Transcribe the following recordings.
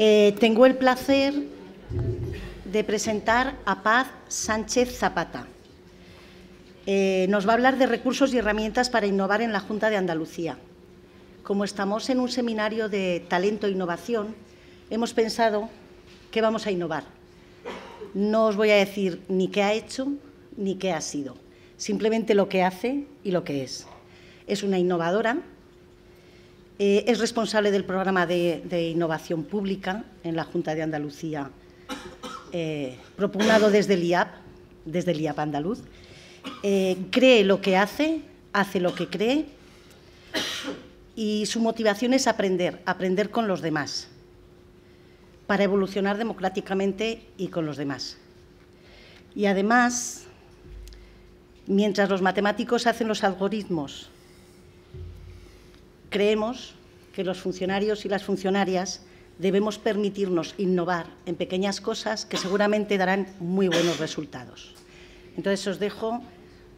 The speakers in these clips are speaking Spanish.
Eh, tengo el placer de presentar a Paz Sánchez Zapata. Eh, nos va a hablar de recursos y herramientas para innovar en la Junta de Andalucía. Como estamos en un seminario de talento e innovación, hemos pensado que vamos a innovar. No os voy a decir ni qué ha hecho ni qué ha sido, simplemente lo que hace y lo que es. Es una innovadora, eh, es responsable del programa de, innovación pública en la Junta de Andalucía, eh, propugnado desde el IAP, desde el IAP andaluz. Eh, cree lo que hace, hace lo que cree y su motivación es aprender, aprender con los demás, para evolucionar democráticamente y con los demás. Y además, mientras los matemáticos hacen los algoritmos, creemos que los funcionarios y las funcionarias debemos permitirnos innovar en pequeñas cosas que seguramente darán muy buenos resultados. Entonces os dejo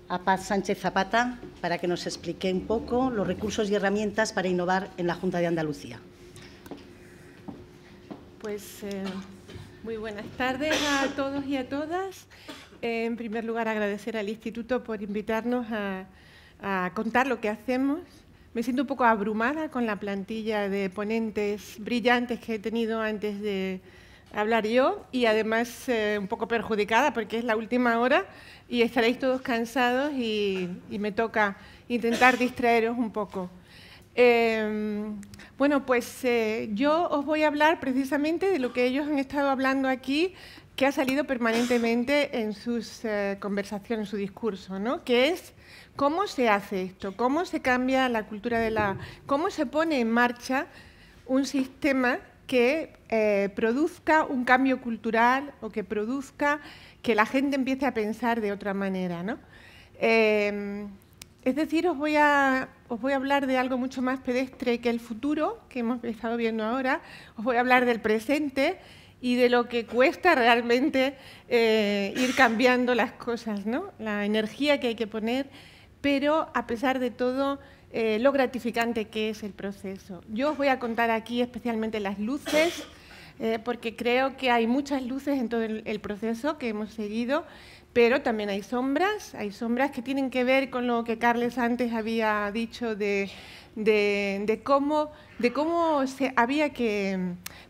a Paz Sánchez Zapata para que nos explique un poco los recursos y herramientas para innovar en la Junta de Andalucía. Pues eh, muy buenas tardes a todos y a todas. Eh, en primer lugar, agradecer al Instituto por invitarnos a, a contar lo que hacemos. Me siento un poco abrumada con la plantilla de ponentes brillantes que he tenido antes de hablar yo y además eh, un poco perjudicada porque es la última hora y estaréis todos cansados y, me toca intentar distraeros un poco. Em, bueno, pues eh, yo os voy a hablar precisamente de lo que ellos han estado hablando aquí, que ha salido permanentemente en sus eh, conversaciones, en su discurso, ¿no? que es cómo se hace esto, cómo se cambia la cultura de la... cómo se pone en marcha un sistema que eh, produzca un cambio cultural o que produzca que la gente empiece a pensar de otra manera. ¿no? Eh, es decir, os voy, a, os voy a hablar de algo mucho más pedestre que el futuro, que hemos estado viendo ahora. Os voy a hablar del presente y de lo que cuesta realmente eh, ir cambiando las cosas, ¿no? la energía que hay que poner, pero a pesar de todo eh, lo gratificante que es el proceso. Yo os voy a contar aquí especialmente las luces, eh, porque creo que hay muchas luces en todo el, proceso que hemos seguido, pero también hay sombras, hay sombras que tienen que ver con lo que Carles antes había dicho de, cómo, de cómo se, había que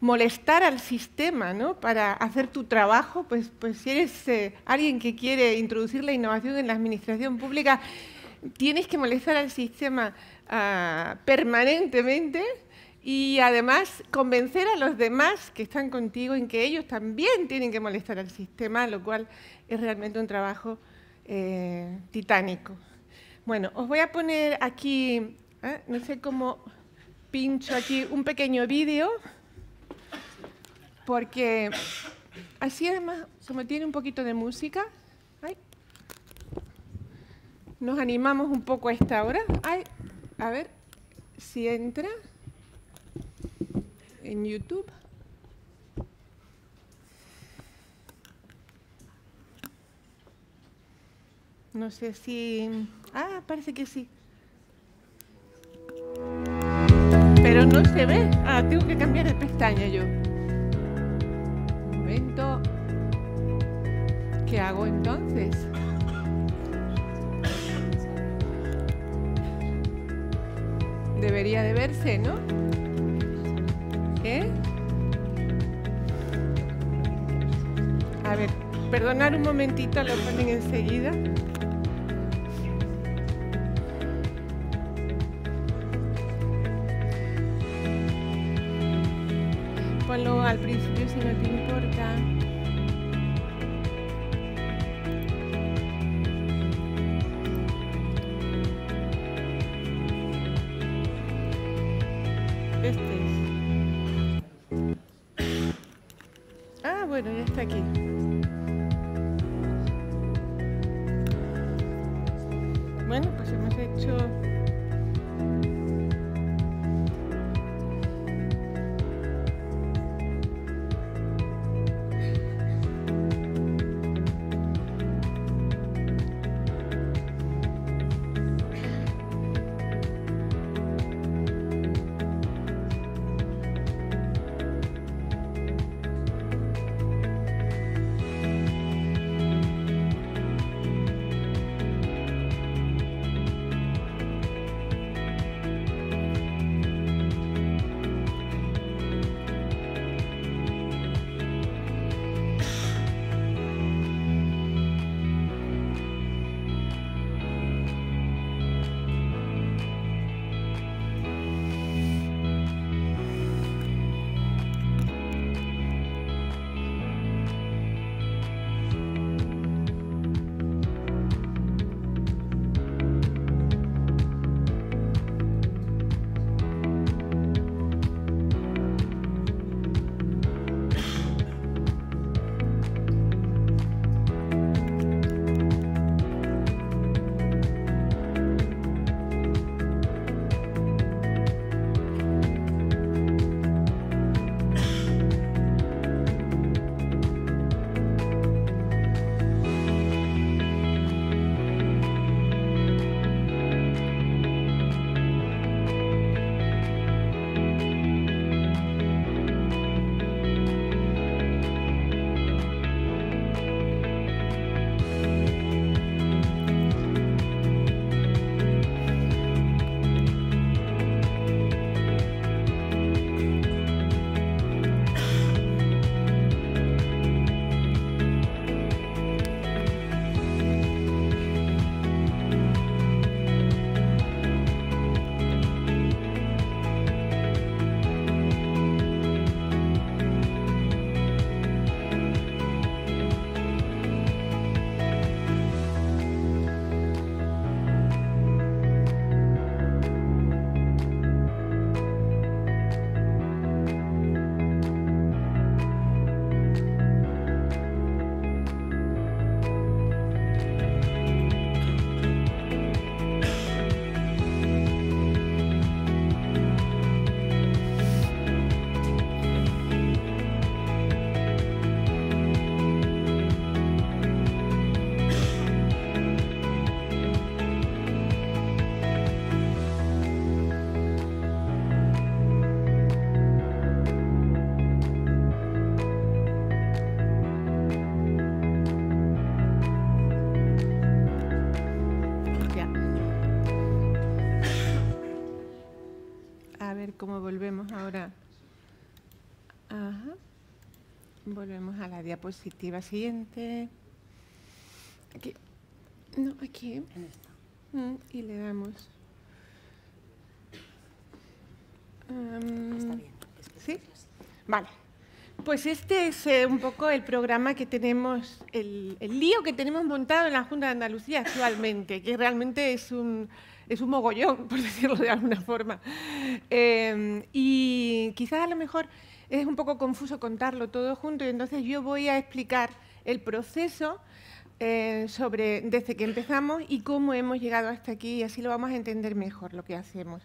molestar al sistema ¿no? para hacer tu trabajo, pues, pues si eres eh, alguien que quiere introducir la innovación en la administración pública, tienes que molestar al sistema ah, permanentemente y además convencer a los demás que están contigo en que ellos también tienen que molestar al sistema, lo cual es realmente un trabajo eh, titánico. Bueno, os voy a poner aquí, ¿eh? no sé cómo pincho aquí un pequeño vídeo, porque así además me tiene un poquito de música. Nos animamos un poco a esta hora. a ver si entra en YouTube. No sé si... Ah, parece que sí. Pero no se ve. Ah, tengo que cambiar de pestaña yo. Un momento. ¿Qué hago entonces? Debería de verse, ¿no? A ver, perdonar un momentito, lo ponen enseguida. Ponlo al principio si no te importa. Volvemos ahora. Ajá. Volvemos a la diapositiva siguiente. Aquí. No, aquí. Mm, y le damos. Está bien. ¿Sí? Vale. Pues este es eh, un poco el programa que tenemos, el, lío que tenemos montado en la Junta de Andalucía actualmente, que realmente es un, es un mogollón, por decirlo de alguna forma. Eh, y quizás a lo mejor es un poco confuso contarlo todo junto, y entonces yo voy a explicar el proceso eh, sobre desde que empezamos y cómo hemos llegado hasta aquí, y así lo vamos a entender mejor lo que hacemos.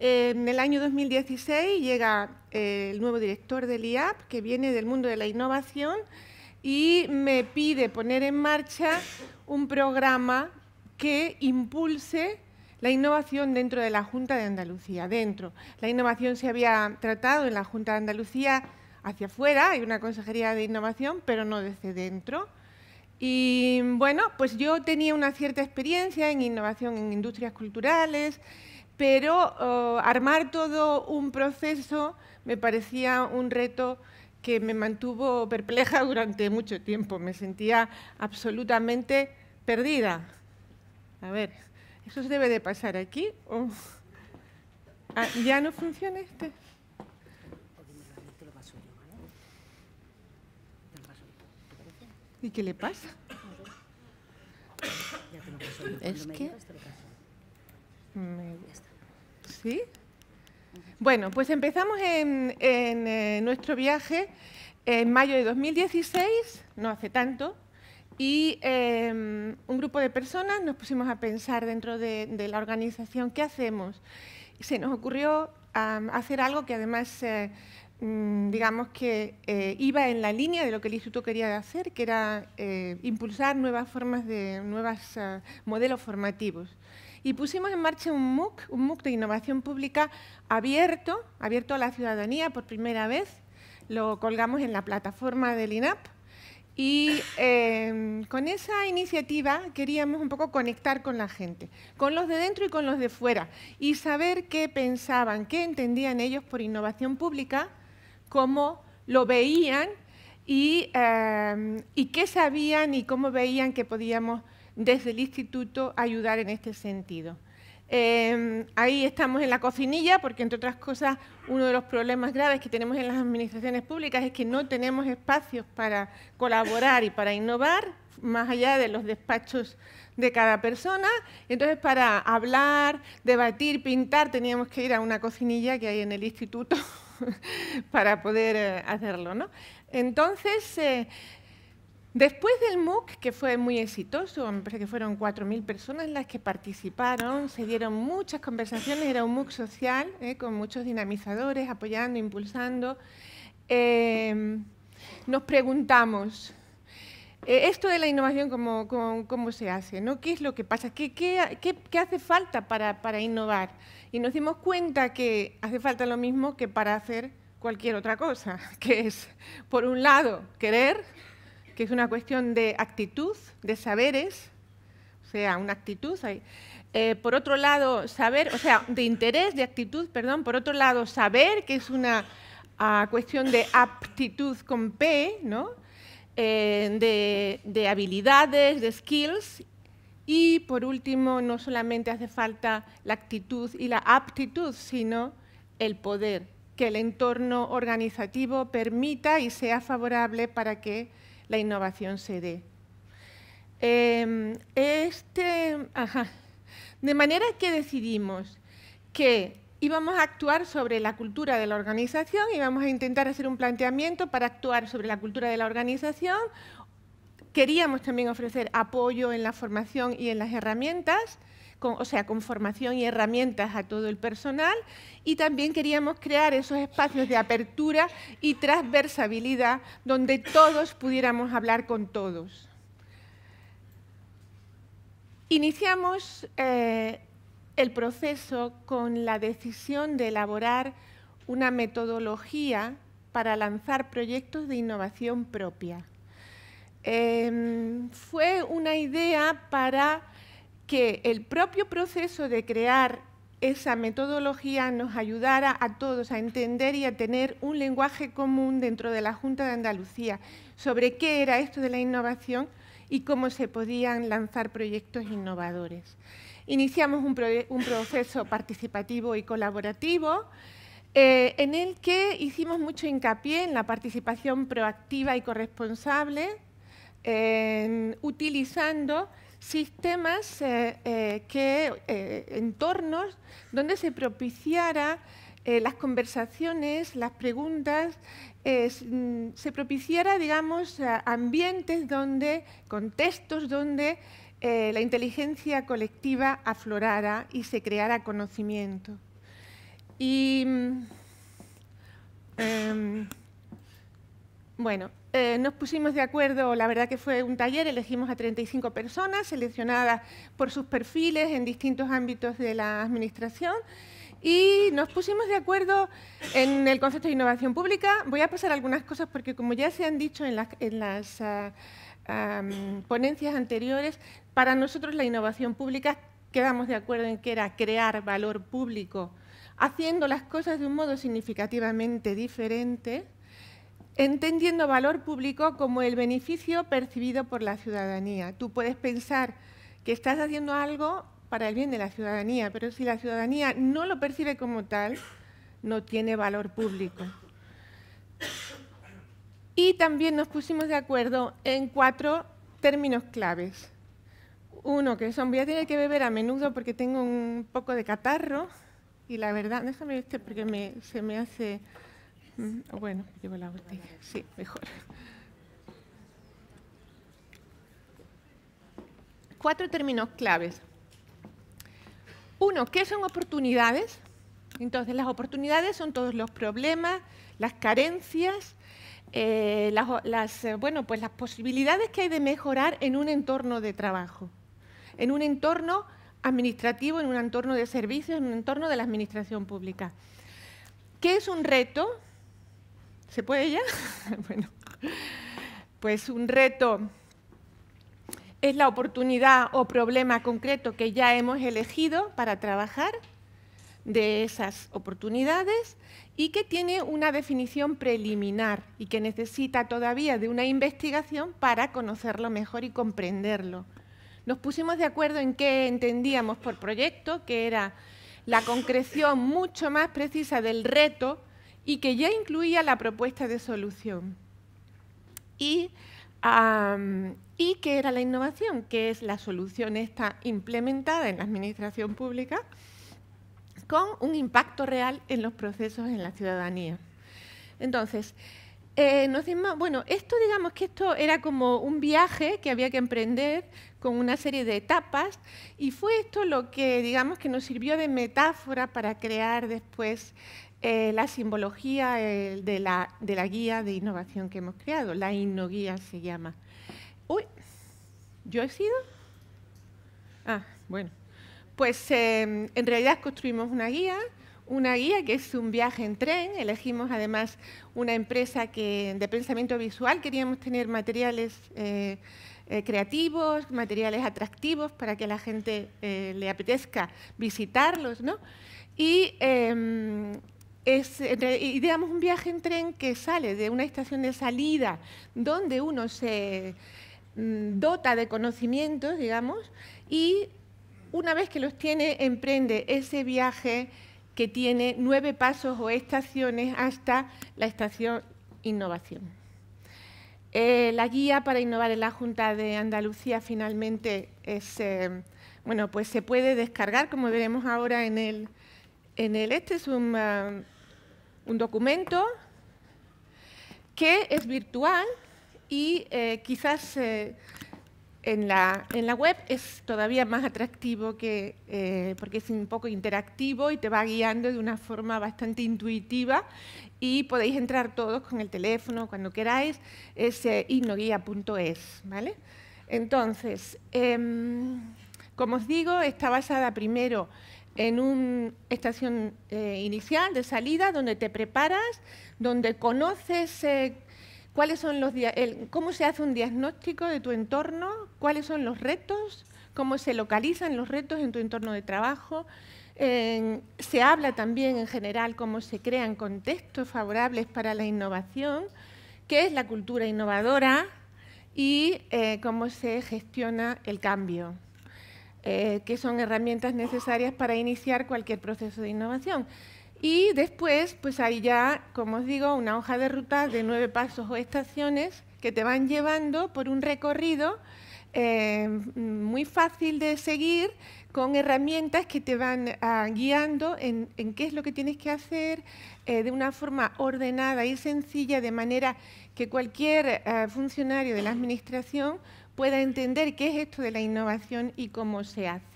En el año 2016 llega eh, el nuevo director del IAP, que viene del mundo de la innovación, y me pide poner en marcha un programa que impulse la innovación dentro de la Junta de Andalucía. Dentro. La innovación se había tratado en la Junta de Andalucía hacia afuera, hay una consejería de innovación, pero no desde dentro. Y bueno, pues yo tenía una cierta experiencia en innovación en industrias culturales, pero eh, armar todo un proceso me parecía un reto que me mantuvo perpleja durante mucho tiempo. Me sentía absolutamente perdida. A ver, ¿eso debe de pasar aquí? Ah, ¿Ya no funciona este? ¿Y qué le pasa? Es que... ¿Sí? Bueno, pues empezamos en, eh, nuestro viaje en mayo de 2016, no hace tanto, y em, un grupo de personas nos pusimos a pensar dentro de, la organización, ¿qué hacemos? Y se nos ocurrió hacer algo que además, eh, digamos que eh, iba en la línea de lo que el Instituto quería hacer, que era impulsar nuevas formas de, nuevos modelos formativos y pusimos en marcha un MOOC, un MOOC de innovación pública abierto, abierto a la ciudadanía por primera vez. Lo colgamos en la plataforma del INAP y em, con esa iniciativa queríamos un poco conectar con la gente, con los de dentro y con los de fuera, y saber qué pensaban, qué entendían ellos por innovación pública, cómo lo veían y, em, y qué sabían y cómo veían que podíamos desde el instituto ayudar en este sentido. Em, ahí estamos en la cocinilla porque, entre otras cosas, uno de los problemas graves que tenemos en las administraciones públicas es que no tenemos espacios para colaborar y para innovar, más allá de los despachos de cada persona. Entonces, para hablar, debatir, pintar, teníamos que ir a una cocinilla que hay en el instituto para poder eh, hacerlo. ¿no? Entonces, eh, Después del MOOC, que fue muy exitoso, me parece que fueron 4.000 personas las que participaron, se dieron muchas conversaciones, era un MOOC social, eh, con muchos dinamizadores, apoyando, impulsando. Nos preguntamos, eh, esto de la innovación, ¿cómo, se hace? ¿no? ¿Qué es lo que pasa? ¿Qué, hace falta para, para innovar? Y nos dimos cuenta que hace falta lo mismo que para hacer cualquier otra cosa, que es, por un lado, querer, que es una cuestión de actitud, de saberes, o sea, una actitud. Eh, por otro lado, saber, o sea, de interés, de actitud, perdón. Por otro lado, saber, que es una ah, cuestión de aptitud con P, ¿no? Eh, de, de habilidades, de skills. Y por último, no solamente hace falta la actitud y la aptitud, sino el poder, que el entorno organizativo permita y sea favorable para que la innovación se dé. Em, este, De manera que decidimos que íbamos a actuar sobre la cultura de la organización, íbamos a intentar hacer un planteamiento para actuar sobre la cultura de la organización. Queríamos también ofrecer apoyo en la formación y en las herramientas, o sea, con formación y herramientas a todo el personal y también queríamos crear esos espacios de apertura y transversabilidad donde todos pudiéramos hablar con todos. Iniciamos eh, el proceso con la decisión de elaborar una metodología para lanzar proyectos de innovación propia. Em, fue una idea para que el propio proceso de crear esa metodología nos ayudara a todos a entender y a tener un lenguaje común dentro de la Junta de Andalucía sobre qué era esto de la innovación y cómo se podían lanzar proyectos innovadores. Iniciamos un, proceso participativo y colaborativo eh, en el que hicimos mucho hincapié en la participación proactiva y corresponsable, utilizando sistemas, eh, eh, que, entornos donde se propiciara las conversaciones, las preguntas, mm, se propiciara, digamos, ambientes donde, contextos donde la inteligencia colectiva aflorara y se creara conocimiento. Y mm, em, bueno, eh, nos pusimos de acuerdo, la verdad que fue un taller, elegimos a 35 personas seleccionadas por sus perfiles en distintos ámbitos de la administración y nos pusimos de acuerdo en el concepto de innovación pública. Voy a pasar algunas cosas porque como ya se han dicho en las, ah, ponencias anteriores, para nosotros la innovación pública quedamos de acuerdo en que era crear valor público haciendo las cosas de un modo significativamente diferente, entendiendo valor público como el beneficio percibido por la ciudadanía. Tú puedes pensar que estás haciendo algo para el bien de la ciudadanía, pero si la ciudadanía no lo percibe como tal, no tiene valor público. Y también nos pusimos de acuerdo en cuatro términos claves. Uno, que son, voy a tener que beber a menudo porque tengo un poco de catarro, y la verdad, déjame este porque se me hace... Mm, bueno, llevo la botella. Sí, mejor. Cuatro términos claves. Uno, ¿qué son oportunidades? Entonces, las oportunidades son todos los problemas, las carencias, eh, las, eh, bueno, pues las posibilidades que hay de mejorar en un entorno de trabajo, en un entorno administrativo, en un entorno de servicios, en un entorno de la administración pública. ¿Qué es un reto? ¿Se puede ya? bueno, pues un reto es la oportunidad o problema concreto que ya hemos elegido para trabajar de esas oportunidades y que tiene una definición preliminar y que necesita todavía de una investigación para conocerlo mejor y comprenderlo nos pusimos de acuerdo en qué entendíamos por proyecto, que era la concreción mucho más precisa del reto y que ya incluía la propuesta de solución. Y, y que era la innovación, que es la solución esta implementada en la administración pública con un impacto real en los procesos en la ciudadanía. Entonces, eh, nos bueno, esto digamos que esto era como un viaje que había que emprender con una serie de etapas y fue esto lo que digamos que nos sirvió de metáfora para crear después eh, la simbología eh, de, la, de, la, guía de innovación que hemos creado, la InnoGuía se llama. Uy, ¿yo he sido? Ah, bueno. Pues en realidad construimos una guía una guía que es un viaje en tren. Elegimos además una empresa que, de pensamiento visual. Queríamos tener materiales eh, eh, creativos, materiales atractivos para que a la gente eh, le apetezca visitarlos. ¿no? Y em, es, ideamos un viaje en tren que sale de una estación de salida donde uno se mm, dota de conocimientos, digamos, y una vez que los tiene, emprende ese viaje que tiene nueve pasos o estaciones hasta la estación innovación. Eh, la guía para innovar en la Junta de Andalucía finalmente es, eh, bueno, pues se puede descargar, como veremos ahora en el, en el este es un, un documento que es virtual y eh, quizás en la, web es todavía más atractivo que, eh, porque es un poco interactivo y te va guiando de una forma bastante intuitiva y podéis entrar todos con el teléfono cuando queráis, es eh, ¿vale? Entonces, em, como os digo, está basada primero en una estación eh, inicial de salida donde te preparas, donde conoces eh, ¿Cuáles son los, ¿Cómo se hace un diagnóstico de tu entorno? ¿Cuáles son los retos? ¿Cómo se localizan los retos en tu entorno de trabajo? se habla también en general cómo se crean contextos favorables para la innovación, qué es la cultura innovadora y eh, cómo se gestiona el cambio, eh, que son herramientas necesarias para iniciar cualquier proceso de innovación. Y después, pues hay ya, como os digo, una hoja de ruta de nueve pasos o estaciones que te van llevando por un recorrido eh, muy fácil de seguir con herramientas que te van ah, guiando en, qué es lo que tienes que hacer de una forma ordenada y sencilla, de manera que cualquier eh, funcionario de la Administración pueda entender qué es esto de la innovación y cómo se hace.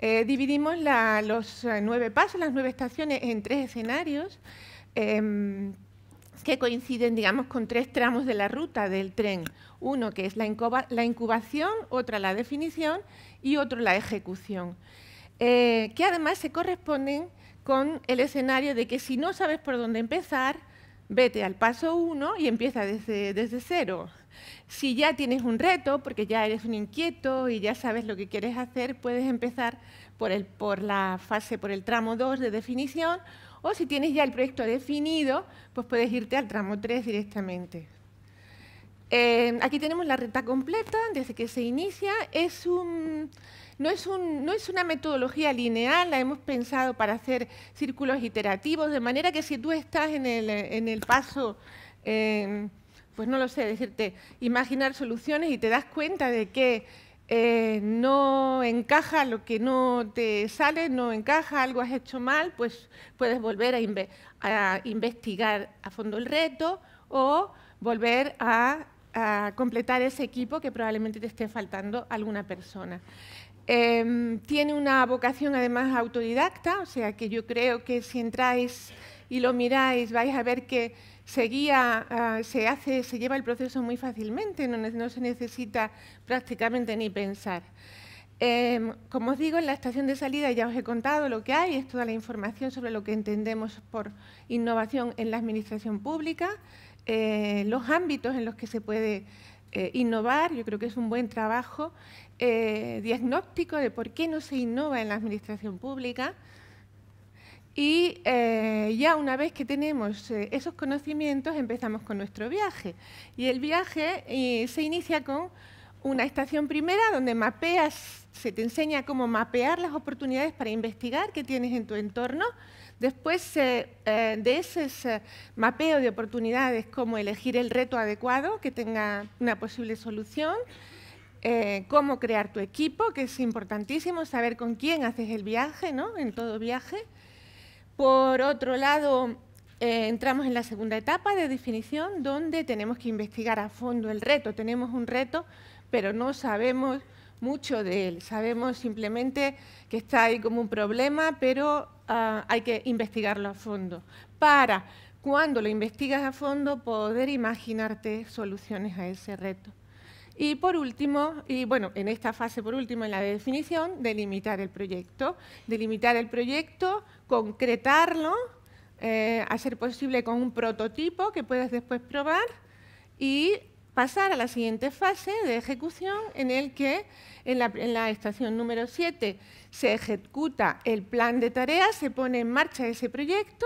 Eh, dividimos los eh, nueve pasos, las nueve estaciones, en tres escenarios em, que coinciden, digamos, con tres tramos de la ruta del tren. Uno que es la, incubación, otra la definición y otro la ejecución, que además se corresponden con el escenario de que si no sabes por dónde empezar, vete al paso 1 y empieza desde cero. Si ya tienes un reto, porque ya eres un inquieto y ya sabes lo que quieres hacer, puedes empezar por, el, por la fase, por el tramo 2 de definición, o si tienes ya el proyecto definido, pues puedes irte al tramo 3 directamente. Eh, aquí tenemos la reta completa, desde que se inicia. Es un, no es, una metodología lineal, la hemos pensado para hacer círculos iterativos, de manera que si tú estás en el, paso, em, pues no lo sé, decirte, imaginar soluciones y te das cuenta de que eh, no encaja lo que no te sale, no encaja, algo has hecho mal, pues puedes volver a, investigar a fondo el reto o volver a, completar ese equipo que probablemente te esté faltando alguna persona. Em, tiene una vocación además autodidacta, o sea que yo creo que si entráis y lo miráis vais a ver que se guía, ah, se hace, se lleva el proceso muy fácilmente, no, se necesita prácticamente ni pensar. Em, como os digo, en la estación de salida ya os he contado lo que hay, es toda la información sobre lo que entendemos por innovación en la administración pública, eh, los ámbitos en los que se puede eh, innovar, yo creo que es un buen trabajo eh, diagnóstico de por qué no se innova en la administración pública. Y eh, ya una vez que tenemos eh, esos conocimientos, empezamos con nuestro viaje. Y el viaje se inicia con una estación primera donde mapeas, se te enseña cómo mapear las oportunidades para investigar que tienes en tu entorno. Después de ese mapeo de oportunidades, cómo elegir el reto adecuado que tenga una posible solución. Eh, cómo crear tu equipo, que es importantísimo, saber con quién haces el viaje, ¿no? En todo viaje. Por otro lado, eh, entramos en la segunda etapa de definición, donde tenemos que investigar a fondo el reto. Tenemos un reto, pero no sabemos mucho de él. Sabemos simplemente que está ahí como un problema, pero ah, hay que investigarlo a fondo. Para, cuando lo investigas a fondo, poder imaginarte soluciones a ese reto. Y por último, y bueno, en esta fase por último, en la definición, delimitar el proyecto. Delimitar el proyecto, concretarlo, eh, a ser posible con un prototipo que puedas después probar y pasar a la siguiente fase de ejecución en el que en la, estación número 7 se ejecuta el plan de tareas, se pone en marcha ese proyecto,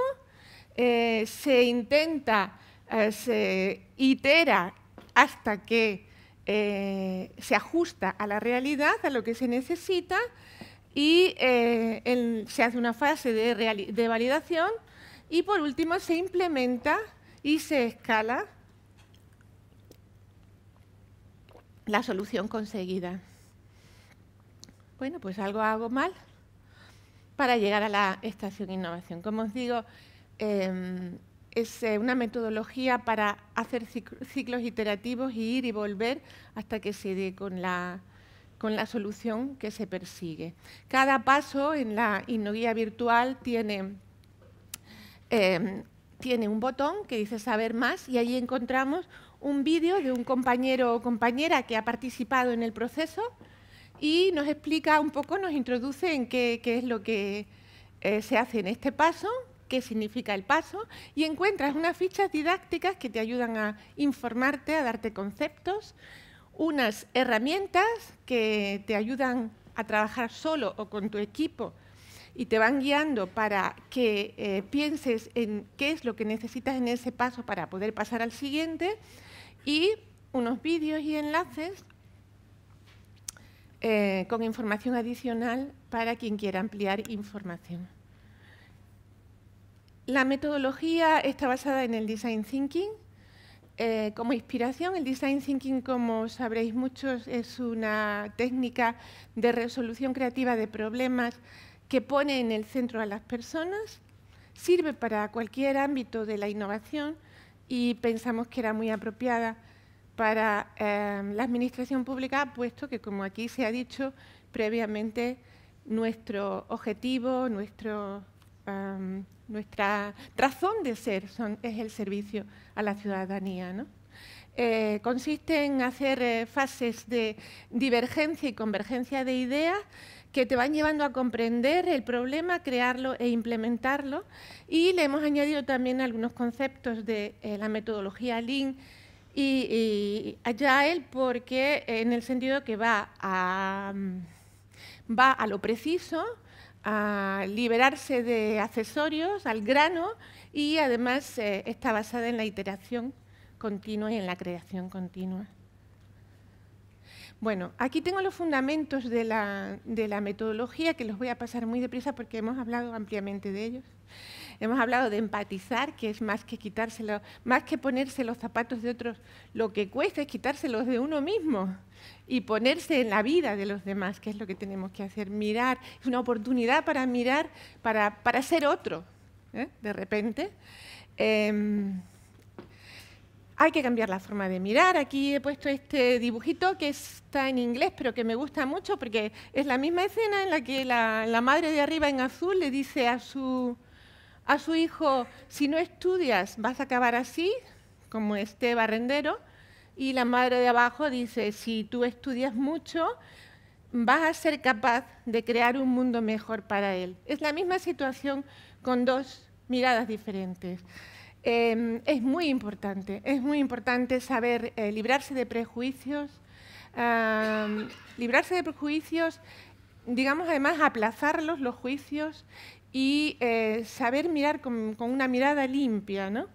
eh, se intenta, eh, se itera hasta que eh, se ajusta a la realidad, a lo que se necesita, y eh, se hace una fase de, validación y por último se implementa y se escala la solución conseguida. Bueno, pues algo hago mal para llegar a la estación innovación. Como os digo, em, es eh, una metodología para hacer ciclos iterativos y ir y volver hasta que se dé con la, con la solución que se persigue. Cada paso en la Innoguía virtual tiene, em, tiene un botón que dice saber más y ahí encontramos un vídeo de un compañero o compañera que ha participado en el proceso y nos explica un poco, nos introduce en qué, es lo que eh, se hace en este paso qué significa el paso y encuentras unas fichas didácticas que te ayudan a informarte, a darte conceptos, unas herramientas que te ayudan a trabajar solo o con tu equipo y te van guiando para que eh, pienses en qué es lo que necesitas en ese paso para poder pasar al siguiente y unos vídeos y enlaces eh, con información adicional para quien quiera ampliar información. La metodología está basada en el Design Thinking. Eh, como inspiración, el Design Thinking, como sabréis muchos, es una técnica de resolución creativa de problemas que pone en el centro a las personas, sirve para cualquier ámbito de la innovación y pensamos que era muy apropiada para eh, la administración pública, puesto que, como aquí se ha dicho previamente, nuestro objetivo, nuestro, eh, nuestra razón de ser es el servicio a la ciudadanía. Eh, consiste en hacer fases de divergencia y convergencia de ideas que te van llevando a comprender el problema, crearlo e implementarlo. Y le hemos añadido también algunos conceptos de eh, la metodología Lean y, Agile, porque en el sentido que va a, mm, va a lo preciso, a liberarse de accesorios, al grano, y además eh, está basada en la iteración continua y en la creación continua. Bueno, aquí tengo los fundamentos de la, metodología que los voy a pasar muy deprisa porque hemos hablado ampliamente de ellos. Hemos hablado de empatizar, que es más que quitárselo, más que ponerse los zapatos de otros, lo que cuesta es quitárselos de uno mismo y ponerse en la vida de los demás, que es lo que tenemos que hacer. Mirar, es una oportunidad para mirar, para, ser otro, ¿eh? de repente. Em, hay que cambiar la forma de mirar. Aquí he puesto este dibujito que está en inglés, pero que me gusta mucho porque es la misma escena en la que la, madre de arriba en azul le dice a su, a su hijo, si no estudias vas a acabar así, como este barrendero, y la madre de abajo dice, si tú estudias mucho, vas a ser capaz de crear un mundo mejor para él. Es la misma situación con dos miradas diferentes. Em, es muy importante, es muy importante saber eh, librarse de prejuicios, librarse de prejuicios, digamos además aplazarlos, los juicios, y eh, saber mirar con, una mirada limpia, ¿no?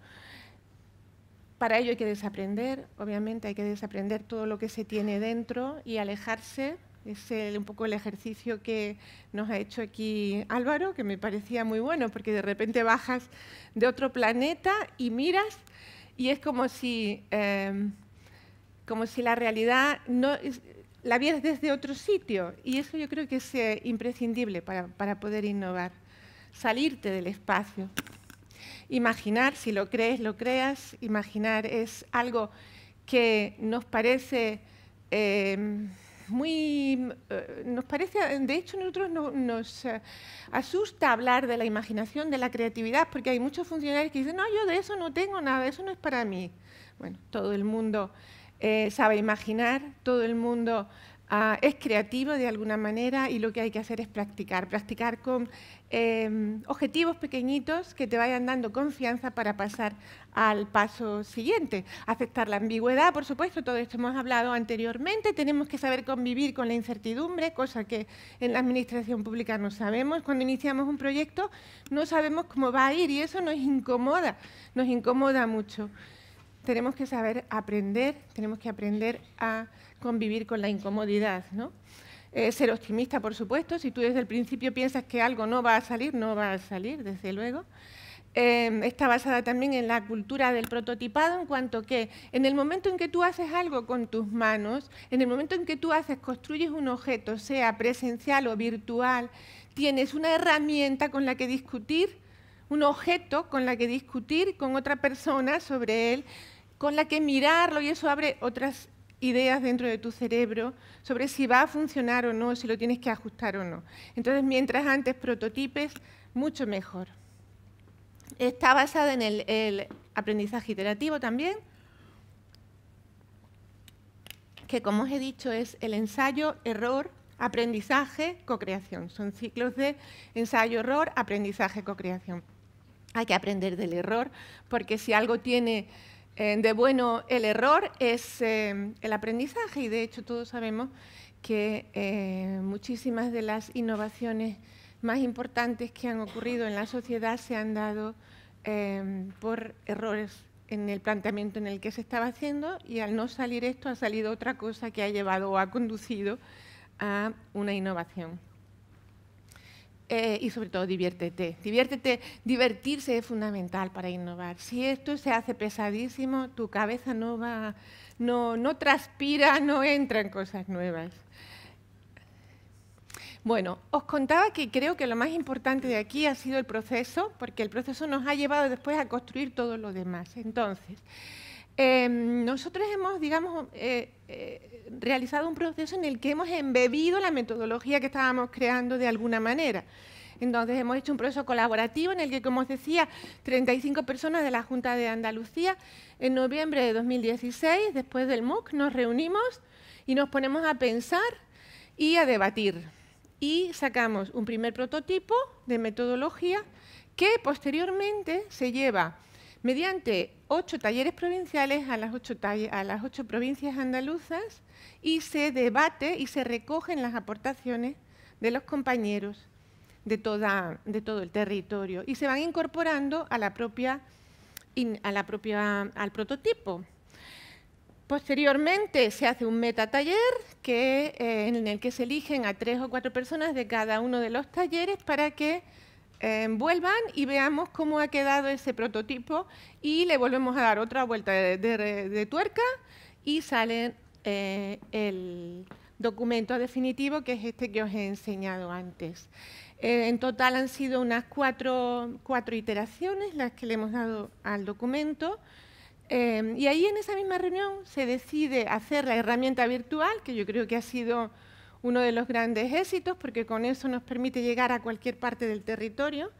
Para ello hay que desaprender, obviamente hay que desaprender todo lo que se tiene dentro y alejarse es un poco el ejercicio que nos ha hecho aquí Álvaro, que me parecía muy bueno, porque de repente bajas de otro planeta y miras y es como si, em, como si la realidad no, la vieras desde otro sitio. Y eso yo creo que es eh, imprescindible para, para poder innovar. Salirte del espacio. Imaginar, si lo crees, lo creas. Imaginar es algo que nos parece... Em, muy, eh, nos parece, de hecho, nosotros nos eh, asusta hablar de la imaginación, de la creatividad, porque hay muchos funcionarios que dicen, no, yo de eso no tengo nada, eso no es para mí. Bueno, todo el mundo eh, sabe imaginar, todo el mundo Ah, es creativo de alguna manera y lo que hay que hacer es practicar, practicar con em, objetivos pequeñitos que te vayan dando confianza para pasar al paso siguiente. Aceptar la ambigüedad, por supuesto, todo esto hemos hablado anteriormente, tenemos que saber convivir con la incertidumbre, cosa que en la administración pública no sabemos. Cuando iniciamos un proyecto no sabemos cómo va a ir y eso nos incomoda, nos incomoda mucho. Tenemos que saber aprender, tenemos que aprender a convivir con la incomodidad. ¿no? Eh, ser optimista, por supuesto. Si tú desde el principio piensas que algo no va a salir, no va a salir, desde luego. Eh, está basada también en la cultura del prototipado, en cuanto que en el momento en que tú haces algo con tus manos, en el momento en que tú haces, construyes un objeto, sea presencial o virtual, tienes una herramienta con la que discutir, un objeto con la que discutir con otra persona sobre él, con la que mirarlo y eso abre otras ideas dentro de tu cerebro sobre si va a funcionar o no, si lo tienes que ajustar o no. Entonces, mientras antes prototipes, mucho mejor. Está basada en el, aprendizaje iterativo también, que como os he dicho es el ensayo, error, aprendizaje, co-creación. Son ciclos de ensayo, error, aprendizaje, co-creación. Hay que aprender del error, porque si algo tiene eh, de bueno, el error es eh, el aprendizaje y de hecho todos sabemos que eh, muchísimas de las innovaciones más importantes que han ocurrido en la sociedad se han dado em, por errores en el planteamiento en el que se estaba haciendo y al no salir esto ha salido otra cosa que ha llevado o ha conducido a una innovación. Eh, y sobre todo diviértete. Diviértete, divertirse es fundamental para innovar. Si esto se hace pesadísimo, tu cabeza no va, no, no transpira, no entra en cosas nuevas. Bueno, os contaba que creo que lo más importante de aquí ha sido el proceso, porque el proceso nos ha llevado después a construir todo lo demás. Entonces, em, nosotros hemos, digamos, eh, eh, realizado un proceso en el que hemos embebido la metodología que estábamos creando de alguna manera. Entonces, hemos hecho un proceso colaborativo en el que, como os decía, 35 personas de la Junta de Andalucía, en noviembre de 2016, después del MOOC, nos reunimos y nos ponemos a pensar y a debatir y sacamos un primer prototipo de metodología que posteriormente se lleva mediante ocho talleres provinciales a las ocho, a las ocho provincias andaluzas y se debate y se recogen las aportaciones de los compañeros de, toda, de todo el territorio y se van incorporando a la propia, a la propia, al prototipo. Posteriormente se hace un metataller eh, en el que se eligen a tres o cuatro personas de cada uno de los talleres para que eh, vuelvan y veamos cómo ha quedado ese prototipo y le volvemos a dar otra vuelta de, tuerca y sale eh, el documento definitivo que es este que os he enseñado antes. en total han sido unas cuatro, cuatro iteraciones las que le hemos dado al documento. Em, y ahí en esa misma reunión se decide hacer la herramienta virtual, que yo creo que ha sido uno de los grandes éxitos, porque con eso nos permite llegar a cualquier parte del territorio.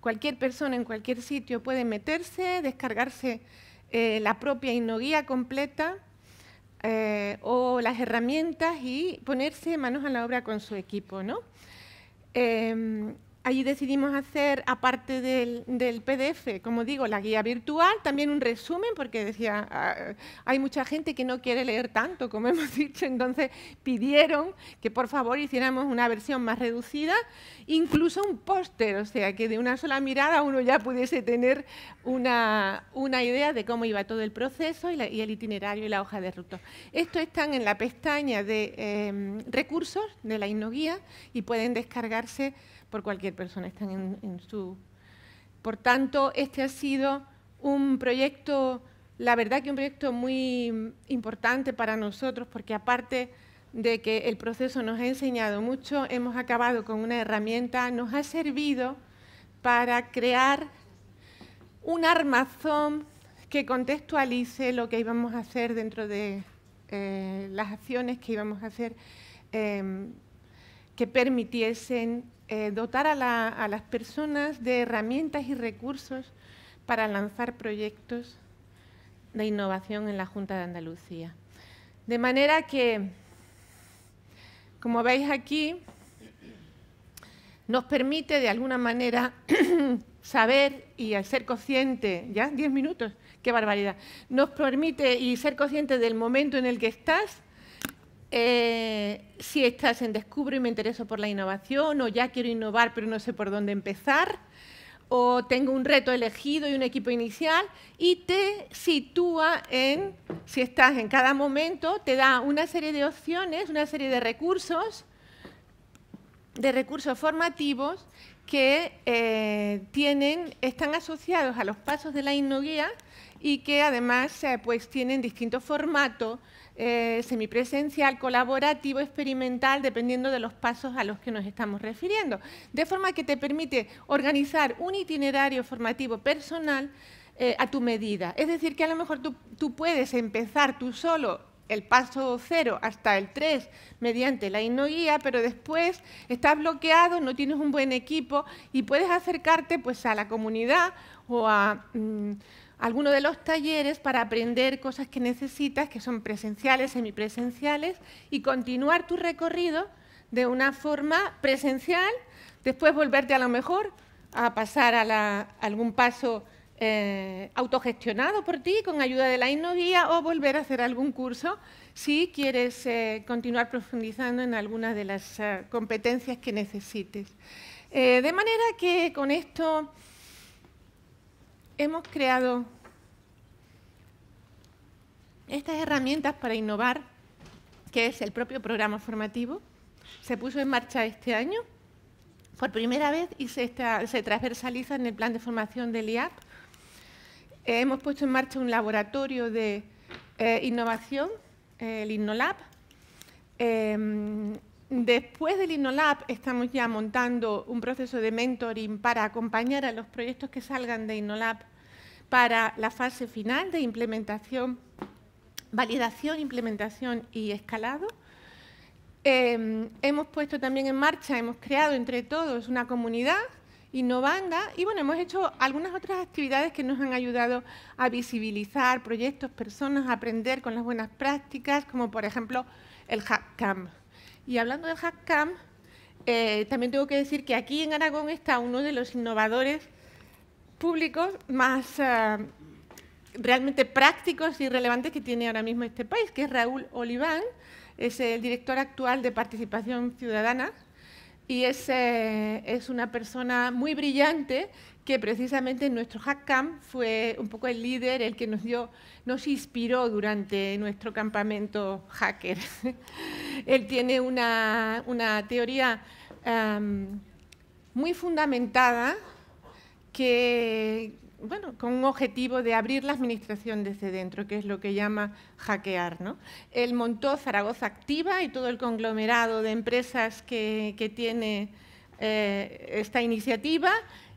Cualquier persona en cualquier sitio puede meterse, descargarse eh, la propia innoguía completa eh, o las herramientas y ponerse manos a la obra con su equipo. ¿no? Em, Allí decidimos hacer, aparte del, PDF, como digo, la guía virtual, también un resumen, porque decía, ah, hay mucha gente que no quiere leer tanto, como hemos dicho, entonces pidieron que por favor hiciéramos una versión más reducida, incluso un póster, o sea, que de una sola mirada uno ya pudiese tener una, idea de cómo iba todo el proceso y, el itinerario y la hoja de ruta. Esto están en la pestaña de em, recursos de la InnoGuía y pueden descargarse por cualquier persona, están en, su... Por tanto, este ha sido un proyecto, la verdad que un proyecto muy importante para nosotros, porque aparte de que el proceso nos ha enseñado mucho, hemos acabado con una herramienta, nos ha servido para crear un armazón que contextualice lo que íbamos a hacer dentro de eh, las acciones que íbamos a hacer, eh, que permitiesen eh, dotar a, las personas de herramientas y recursos para lanzar proyectos de innovación en la Junta de Andalucía. De manera que, como veis aquí, nos permite de alguna manera saber y al ser consciente, ya 10 minutos, qué barbaridad, nos permite y ser consciente del momento en el que estás eh, si estás en descubro y me intereso por la innovación, o ya quiero innovar pero no sé por dónde empezar, o tengo un reto elegido y un equipo inicial, y te sitúa en, si estás en cada momento, te da una serie de opciones, una serie de recursos, de recursos formativos que eh, tienen, están asociados a los pasos de la innoguía y que además eh, pues, tienen distintos formatos eh, semipresencial, colaborativo, experimental, dependiendo de los pasos a los que nos estamos refiriendo. De forma que te permite organizar un itinerario formativo personal eh, a tu medida. Es decir, que a lo mejor tú, puedes empezar tú solo el paso cero hasta el 3 mediante la InnoGuía, pero después estás bloqueado, no tienes un buen equipo y puedes acercarte pues, a la comunidad o a... Mm, alguno de los talleres para aprender cosas que necesitas, que son presenciales, semipresenciales, y continuar tu recorrido de una forma presencial, después volverte a lo mejor a pasar a, algún paso eh, autogestionado por ti con ayuda de la InnoGuía o volver a hacer algún curso si quieres eh, continuar profundizando en alguna de las eh, competencias que necesites. De manera que con esto hemos creado estas herramientas para innovar, que es el propio programa formativo. Se puso en marcha este año por primera vez y se, transversaliza en el plan de formación del IAP. Eh, hemos puesto en marcha un laboratorio de eh, innovación, el InnoLab. Em, después del InnoLab estamos ya montando un proceso de mentoring para acompañar a los proyectos que salgan de InnoLab para la fase final de implementación, validación, implementación y escalado. Em, hemos puesto también en marcha, hemos creado entre todos una comunidad innovanda y bueno, hemos hecho algunas otras actividades que nos han ayudado a visibilizar proyectos, personas, a aprender con las buenas prácticas, como por ejemplo el HackCamp. Y hablando del HackCamp, eh, también tengo que decir que aquí en Aragón está uno de los innovadores públicos más eh, realmente prácticos y relevantes que tiene ahora mismo este país, que es Raúl Oliván, es el director actual de Participación Ciudadana y es, es una persona muy brillante que precisamente en nuestro HackCamp fue un poco el líder, el que nos, dio, nos inspiró durante nuestro campamento hacker. Él tiene una, teoría muy fundamentada que, bueno, con un objetivo de abrir la administración desde dentro, que es lo que llama hackear. ¿no? Él montó Zaragoza Activa y todo el conglomerado de empresas que, tiene eh, esta iniciativa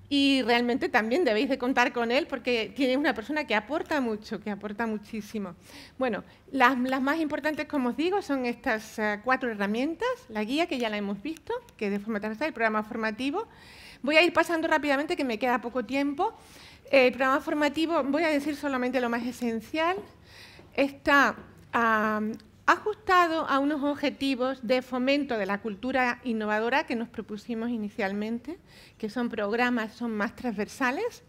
y realmente también debéis de contar con él porque tiene una persona que aporta mucho, que aporta muchísimo. Bueno, las, más importantes, como os digo, son estas eh, cuatro herramientas, la guía que ya la hemos visto, que de forma transversal, el programa formativo. Voy a ir pasando rápidamente, que me queda poco tiempo. El programa formativo, voy a decir solamente lo más esencial, está ajustado a unos objetivos de fomento de la cultura innovadora que nos propusimos inicialmente, que son programas son más transversales,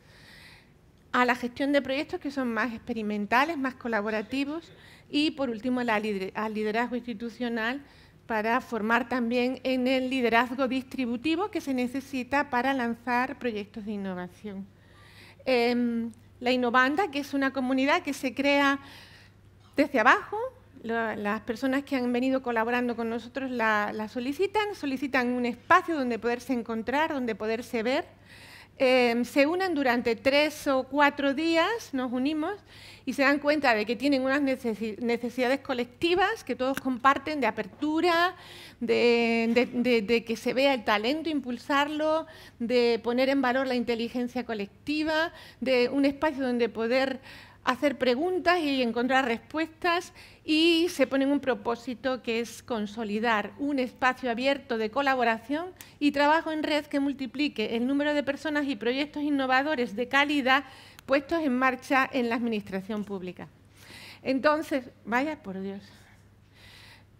a la gestión de proyectos que son más experimentales, más colaborativos y, por último, al liderazgo institucional para formar también en el liderazgo distributivo que se necesita para lanzar proyectos de innovación. Em, la Innovanda, que es una comunidad que se crea desde abajo, las personas que han venido colaborando con nosotros la, solicitan, solicitan un espacio donde poderse encontrar, donde poderse ver. Em, se unen durante tres o cuatro días, nos unimos y se dan cuenta de que tienen unas necesidades colectivas que todos comparten de apertura, de, que se vea el talento, impulsarlo, de poner en valor la inteligencia colectiva, de un espacio donde poder hacer preguntas y encontrar respuestas y se pone un propósito que es consolidar un espacio abierto de colaboración y trabajo en red que multiplique el número de personas y proyectos innovadores de calidad puestos en marcha en la administración pública. Entonces, vaya por Dios,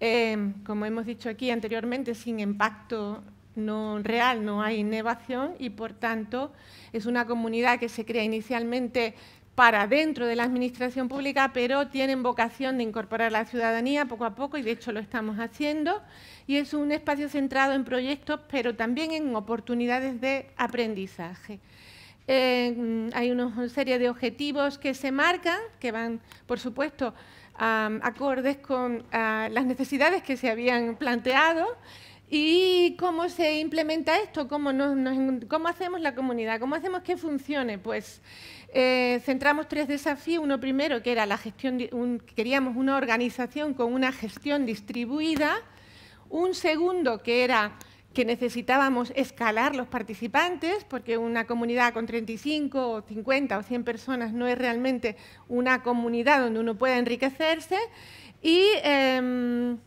eh, como hemos dicho aquí anteriormente, sin impacto no real no hay innovación y, por tanto, es una comunidad que se crea inicialmente para dentro de la administración pública, pero tienen vocación de incorporar a la ciudadanía poco a poco y de hecho lo estamos haciendo. Y es un espacio centrado en proyectos, pero también en oportunidades de aprendizaje. Eh, hay una serie de objetivos que se marcan, que van, por supuesto, acordes con las necesidades que se habían planteado. ¿Y cómo se implementa esto? ¿Cómo, ¿Cómo, hacemos la comunidad? ¿Cómo hacemos que funcione? Pues eh, centramos tres desafíos. Uno primero, que era la gestión, queríamos una organización con una gestión distribuida. Un segundo, que era que necesitábamos escalar los participantes, porque una comunidad con 35 o 50 o 100 personas no es realmente una comunidad donde uno pueda enriquecerse. Y em,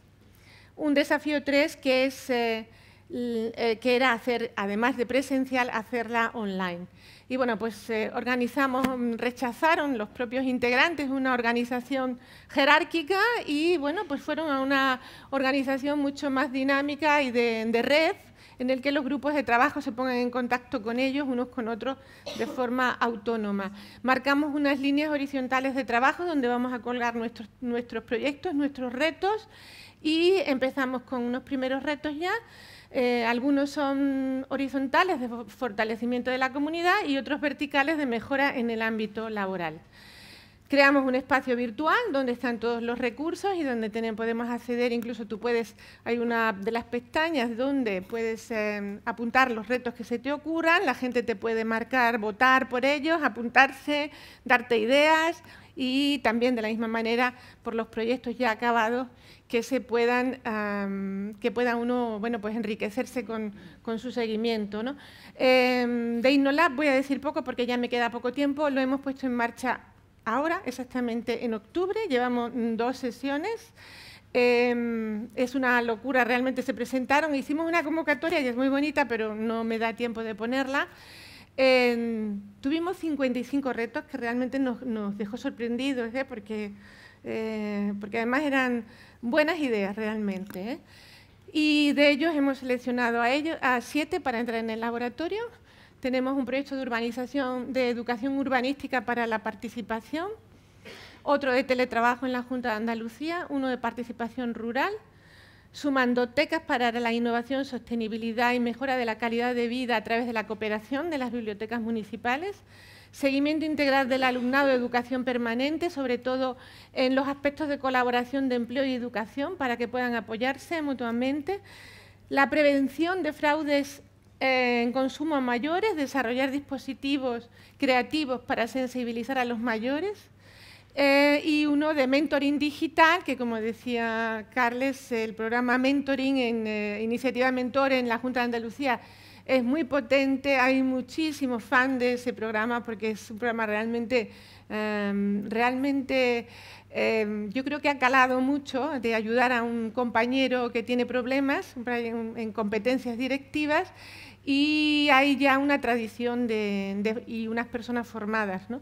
un desafío tres, que, es, eh, que era hacer, además de presencial, hacerla online. Y bueno, pues eh, organizamos, rechazaron los propios integrantes una organización jerárquica y bueno, pues fueron a una organización mucho más dinámica y de, red, en el que los grupos de trabajo se pongan en contacto con ellos, unos con otros, de forma autónoma. Marcamos unas líneas horizontales de trabajo donde vamos a colgar nuestros, nuestros proyectos, nuestros retos, y empezamos con unos primeros retos ya, Eh, algunos son horizontales de fortalecimiento de la comunidad y otros verticales de mejora en el ámbito laboral. Creamos un espacio virtual donde están todos los recursos y donde podemos acceder, incluso tú puedes, hay una de las pestañas donde puedes em, apuntar los retos que se te ocurran, la gente te puede marcar, votar por ellos, apuntarse, darte ideas y también de la misma manera por los proyectos ya acabados que se puedan que pueda uno bueno pues enriquecerse con, su seguimiento ¿no? Em, de InnoLab voy a decir poco porque ya me queda poco tiempo lo hemos puesto en marcha ahora, exactamente en octubre, llevamos dos sesiones. Em, es una locura, realmente se presentaron, hicimos una convocatoria y es muy bonita, pero no me da tiempo de ponerla. Em, tuvimos 55 retos que realmente nos, dejó sorprendidos, ¿eh? porque, eh, porque además eran buenas ideas realmente. ¿eh? Y de ellos hemos seleccionado a, ellos, a siete para entrar en el laboratorio tenemos un proyecto de urbanización, de educación urbanística para la participación, otro de teletrabajo en la Junta de Andalucía, uno de participación rural, sumando tecas para la innovación, sostenibilidad y mejora de la calidad de vida a través de la cooperación de las bibliotecas municipales, seguimiento integral del alumnado de educación permanente, sobre todo en los aspectos de colaboración de empleo y educación para que puedan apoyarse mutuamente, la prevención de fraudes en consumo a mayores, desarrollar dispositivos creativos para sensibilizar a los mayores, eh, y uno de mentoring digital, que como decía Carles, el programa Mentoring en eh, Iniciativa Mentor en la Junta de Andalucía es muy potente, hay muchísimos fans de ese programa porque es un programa realmente, em, realmente em, yo creo que ha calado mucho de ayudar a un compañero que tiene problemas en competencias directivas y hay ya una tradición y unas personas formadas. ¿no?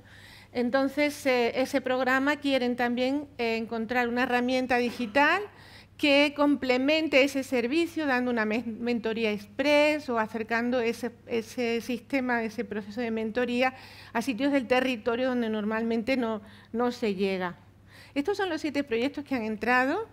Entonces, eh, ese programa quieren también eh, encontrar una herramienta digital que complemente ese servicio, dando una mentoría express o acercando ese, ese, sistema, ese proceso de mentoría a sitios del territorio donde normalmente no, no se llega. Estos son los siete proyectos que han entrado.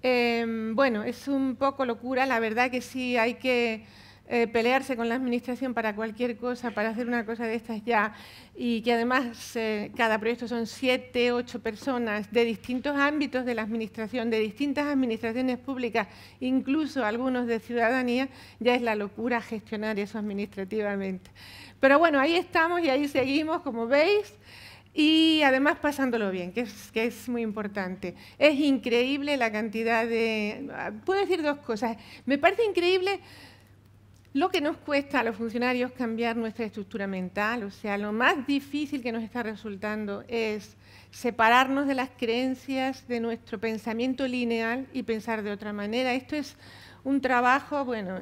Em, bueno, es un poco locura, la verdad que sí hay que eh, pelearse con la administración para cualquier cosa, para hacer una cosa de estas ya, y que además eh, cada proyecto son siete, ocho personas de distintos ámbitos de la administración, de distintas administraciones públicas, incluso algunos de ciudadanía, ya es la locura gestionar eso administrativamente. Pero bueno, ahí estamos y ahí seguimos, como veis, y además pasándolo bien, que es, que es muy importante. Es increíble la cantidad de... Puedo decir dos cosas. Me parece increíble lo que nos cuesta a los funcionarios cambiar nuestra estructura mental, o sea, lo más difícil que nos está resultando es separarnos de las creencias, de nuestro pensamiento lineal y pensar de otra manera. Esto es un trabajo, bueno,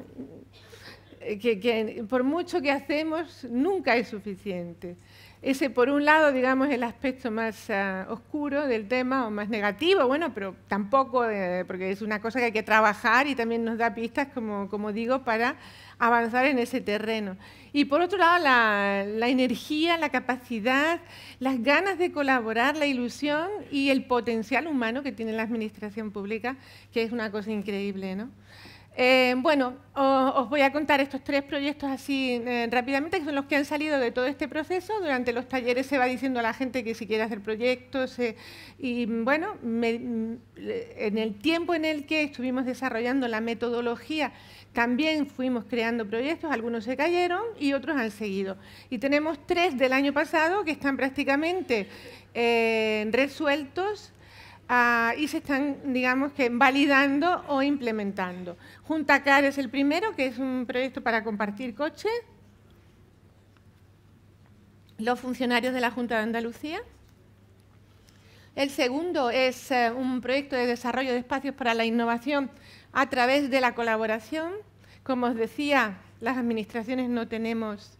que, por mucho que hacemos nunca es suficiente. Ese, por un lado, digamos, el aspecto más ah, oscuro del tema o más negativo, bueno, pero tampoco, eh, porque es una cosa que hay que trabajar y también nos da pistas, como, como digo, para avanzar en ese terreno. Y por otro lado, la, energía, la capacidad, las ganas de colaborar, la ilusión y el potencial humano que tiene la administración pública, que es una cosa increíble, ¿no? Eh, bueno, os, voy a contar estos tres proyectos así eh, rápidamente, que son los que han salido de todo este proceso. Durante los talleres se va diciendo a la gente que si quiere hacer proyectos. Eh, y bueno, en el tiempo en el que estuvimos desarrollando la metodología también fuimos creando proyectos, algunos se cayeron y otros han seguido. Y tenemos tres del año pasado que están prácticamente resueltos y se están, digamos que, validando o implementando. Junta Car es el primero, que es un proyecto para compartir coches. Los funcionarios de la Junta de Andalucía. El segundo es eh, un proyecto de desarrollo de espacios para la innovación a través de la colaboración. Como os decía, las administraciones no tenemos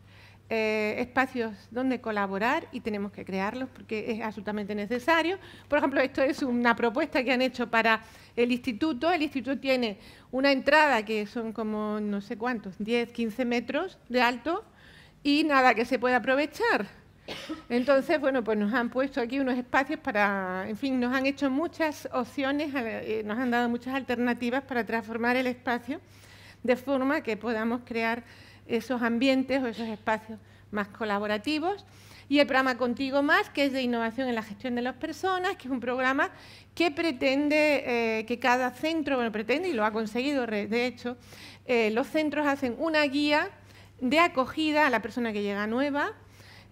eh, espacios donde colaborar y tenemos que crearlos porque es absolutamente necesario. Por ejemplo, esto es una propuesta que han hecho para el instituto. El instituto tiene una entrada que son como no sé cuántos, 10, 15 metros de alto y nada que se pueda aprovechar. Entonces, bueno, pues nos han puesto aquí unos espacios para, en fin, nos han hecho muchas opciones, eh, nos han dado muchas alternativas para transformar el espacio de forma que podamos crear esos ambientes o esos espacios más colaborativos. Y el programa Contigo Más, que es de innovación en la gestión de las personas, que es un programa que pretende eh, que cada centro, bueno, pretende y lo ha conseguido, de hecho, eh, los centros hacen una guía de acogida a la persona que llega nueva,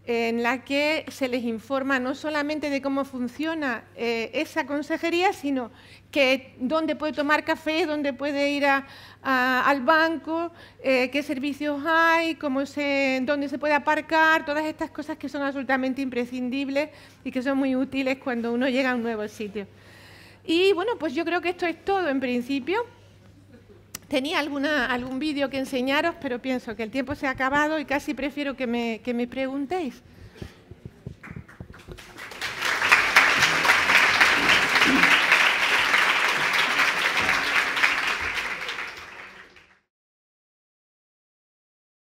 en la que se les informa no solamente de cómo funciona eh, esa consejería, sino que dónde puede tomar café, dónde puede ir al banco, eh, qué servicios hay, cómo se, dónde se puede aparcar, todas estas cosas que son absolutamente imprescindibles y que son muy útiles cuando uno llega a un nuevo sitio. Y bueno, pues yo creo que esto es todo en principio. Tenía algún vídeo que enseñaros, pero pienso que el tiempo se ha acabado y casi prefiero que me, preguntéis.